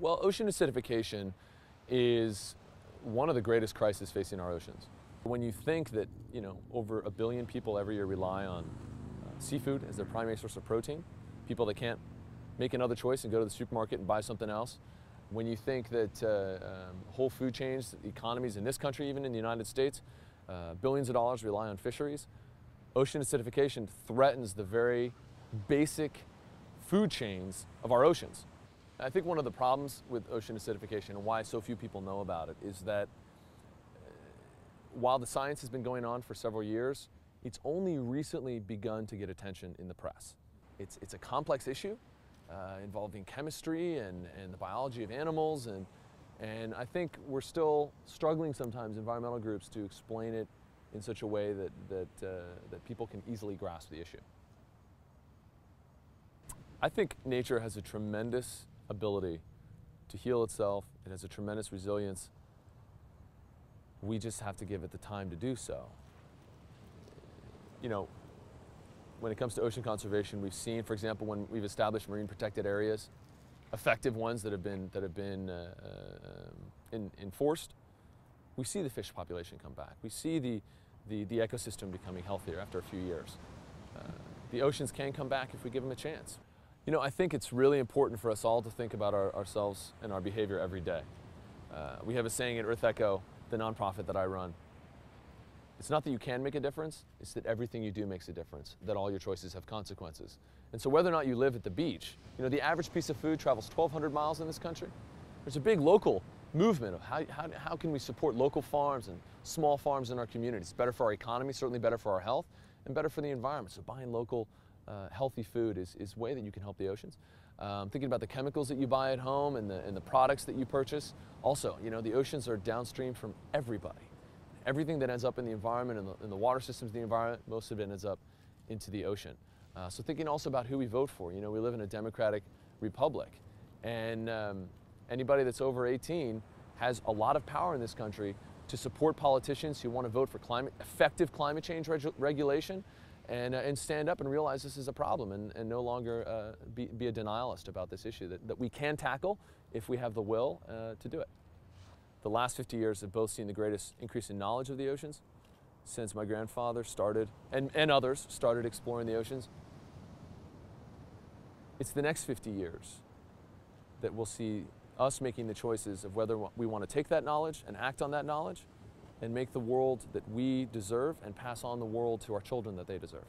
Well, ocean acidification is one of the greatest crises facing our oceans. When you think that, you know, over a billion people every year rely on uh, seafood as their primary source of protein, people that can't make another choice and go to the supermarket and buy something else, when you think that uh, um, whole food chains, economies in this country, even in the United States, uh, billions of dollars rely on fisheries, ocean acidification threatens the very basic food chains of our oceans. I think one of the problems with ocean acidification and why so few people know about it is that uh, while the science has been going on for several years, it's only recently begun to get attention in the press. It's, it's a complex issue uh, involving chemistry and, and the biology of animals, and, and I think we're still struggling sometimes, environmental groups, to explain it in such a way that, that, uh, that people can easily grasp the issue. I think nature has a tremendous ability to heal itself. It has a tremendous resilience. We just have to give it the time to do so. You know, when it comes to ocean conservation, we've seen, for example, when we've established marine protected areas, effective ones that have been, that have been uh, uh, in, enforced, we see the fish population come back. We see the, the, the ecosystem becoming healthier after a few years. Uh, the oceans can come back if we give them a chance. You know, I think it's really important for us all to think about our, ourselves and our behavior every day. Uh, we have a saying at EarthEcho, the nonprofit that I run. It's not that you can make a difference, it's that everything you do makes a difference, that all your choices have consequences. And so whether or not you live at the beach, you know, the average piece of food travels 1,200 miles in this country. There's a big local movement of how, how, how can we support local farms and small farms in our communities. It's better for our economy, certainly better for our health, and better for the environment. So buying local uh, healthy food is, is way that you can help the oceans. Um, thinking about the chemicals that you buy at home and the, and the products that you purchase. Also, you know, the oceans are downstream from everybody. Everything that ends up in the environment and the, in the water systems of the environment, most of it ends up into the ocean. Uh, so thinking also about who we vote for. You know, we live in a democratic republic. And um, anybody that's over 18 has a lot of power in this country to support politicians who want to vote for climate, effective climate change reg regulation and, uh, and stand up and realize this is a problem and, and no longer uh, be, be, a denialist about this issue that, that we can tackle if we have the will uh, to do it. The last 50 years have both seen the greatest increase in knowledge of the oceans since my grandfather started, and, and others started exploring the oceans. It's the next 50 years that we'll see us making the choices of whether we want to take that knowledge and act on that knowledge and make the world that we deserve and pass on the world to our children that they deserve.